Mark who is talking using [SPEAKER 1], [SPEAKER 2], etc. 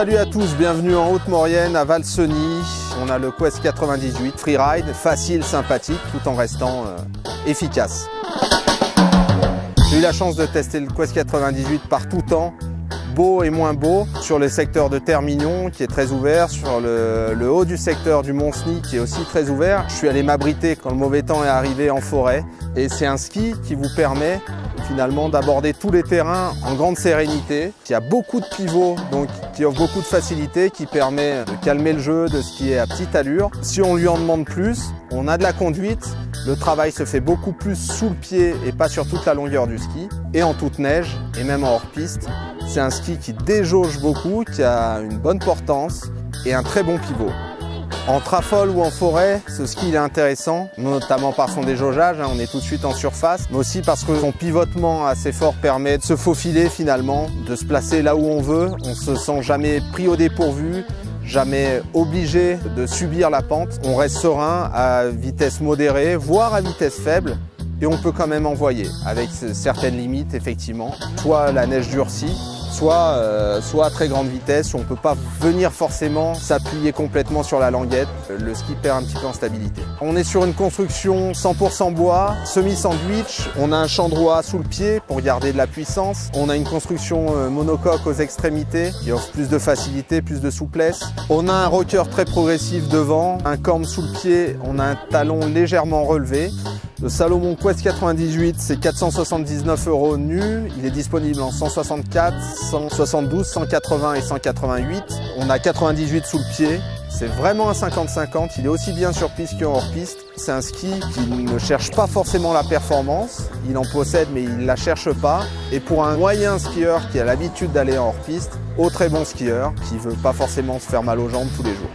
[SPEAKER 1] Salut à tous, bienvenue en Haute-Maurienne à Valseny. On a le Quest 98 freeride, facile, sympathique, tout en restant euh, efficace. J'ai eu la chance de tester le Quest 98 par tout temps, beau et moins beau, sur le secteur de Termignon qui est très ouvert, sur le, le haut du secteur du Mont-Cenis qui est aussi très ouvert. Je suis allé m'abriter quand le mauvais temps est arrivé en forêt et c'est un ski qui vous permet finalement d'aborder tous les terrains en grande sérénité. Y a beaucoup de pivots, donc qui offre beaucoup de facilité, qui permet de calmer le jeu, de skier à petite allure. Si on lui en demande plus, on a de la conduite, le travail se fait beaucoup plus sous le pied et pas sur toute la longueur du ski. Et en toute neige, et même en hors-piste, c'est un ski qui déjauge beaucoup, qui a une bonne portance et un très bon pivot. En trafole ou en forêt, ce ski est intéressant, notamment par son déjaugeage, hein, on est tout de suite en surface, mais aussi parce que son pivotement assez fort permet de se faufiler finalement, de se placer là où on veut, on se sent jamais pris au dépourvu, jamais obligé de subir la pente, on reste serein à vitesse modérée, voire à vitesse faible, et on peut quand même envoyer, avec certaines limites effectivement, soit la neige durcie, soit, euh, soit à très grande vitesse on ne peut pas venir forcément s'appuyer complètement sur la languette. Le ski perd un petit peu en stabilité. On est sur une construction 100% bois, semi-sandwich. On a un champ droit sous le pied pour garder de la puissance. On a une construction euh, monocoque aux extrémités qui offre plus de facilité, plus de souplesse. On a un rocker très progressif devant, un corne sous le pied. On a un talon légèrement relevé. Le Salomon Quest 98, c'est 479 euros nu. Il est disponible en 164, 172, 180 et 188. On a 98 sous le pied. C'est vraiment un 50-50. Il est aussi bien sur piste qu'en hors piste. C'est un ski qui ne cherche pas forcément la performance. Il en possède, mais il ne la cherche pas. Et pour un moyen skieur qui a l'habitude d'aller en hors piste, au très bon skieur qui veut pas forcément se faire mal aux jambes tous les jours.